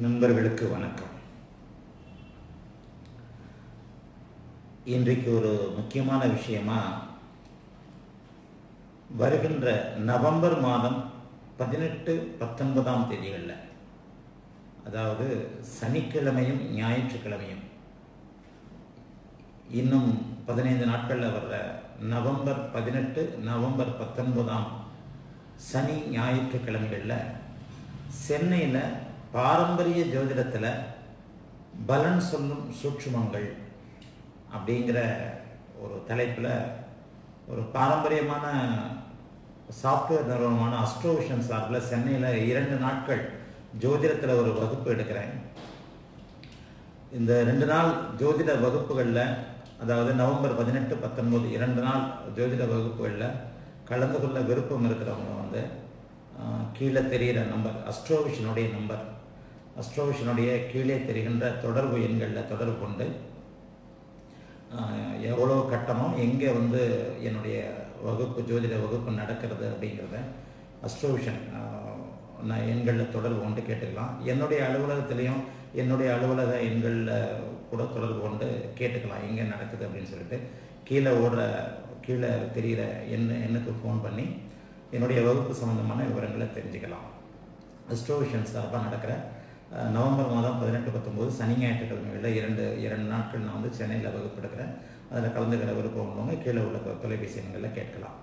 நண்பர்களுக்கு வணக்கம். இன்றைக்கு ஒரு முக்கியமான விஷயமா வருகின்ற நவம்பர் மாதம் பதினெட்டு பத்தொன்பதாம் தேதிகளில் அதாவது சனிக்கிழமையும் ஞாயிற்றுக்கிழமையும் இன்னும் பதினைந்து நாட்களில் வர்ற நவம்பர் பதினெட்டு நவம்பர் பத்தொன்பதாம் சனி ஞாயிற்றுக்கிழமைகளில் சென்னையில் பாரம்பரிய ஜோதிடத்தில் பலன் சொல்லும் சூட்சுமங்கள் அப்படிங்கிற ஒரு தலைப்பில் ஒரு பாரம்பரியமான சாஃப்ட்வேர் நிறுவனமான அஸ்ட்ரோவிஷன் சார்பில் சென்னையில் இரண்டு நாட்கள் ஜோதிடத்தில் ஒரு வகுப்பு எடுக்கிறேன். இந்த ரெண்டு நாள் ஜோதிட வகுப்புகளில் அதாவது நவம்பர் பதினெட்டு பத்தொன்பது இரண்டு நாள் ஜோதிட வகுப்புகளில் கலந்து கொள்ள விருப்பம் இருக்கிறவங்க வந்து கீழே தெரிகிற நம்பர் அஸ்ட்ரோவிஷனுடைய நம்பர். அஸ்ட்ரோவிஷனுடைய கீழே தெரிகின்ற தொடர்பு எண்களில் தொடர்பு கொண்டு எவ்வளோ கட்டமோ எங்கே வந்து என்னுடைய வகுப்பு ஜோதிட வகுப்பு நடக்கிறது அப்படிங்கிறத அஸ்ட்ரோவிஷன் நான் எண்களில் தொடர்பு கொண்டு கேட்டுக்கலாம். என்னுடைய அலுவலகத்திலையும் என்னுடைய அலுவலக எண்களில் கூட தொடர்பு கொண்டு கேட்டுக்கலாம். எங்கே நடக்குது அப்படின்னு சொல்லிட்டு. கீழே ஓடுற கீழே தெரிகிற எண் எண்ணுக்கு ஃபோன் பண்ணி என்னுடைய வகுப்பு சம்மந்தமான விவரங்களை தெரிஞ்சுக்கலாம். அஸ்ட்ரோவிஷன் சார்பாக நடக்கிற நவம்பர் மாதம் பதினெட்டு பத்தொம்போது சனி ஞாயிற்றுக்கிழமைகளில் இரண்டு இரண்டு நாட்கள் நான் வந்து சென்னையில் வகுப்பெடுக்கிறேன் அதில் கலந்துக்கிற விருப்பம் உள்ளவங்க கீழே உள்ள தொலைபேசி எண்களில் கேட்கலாம்.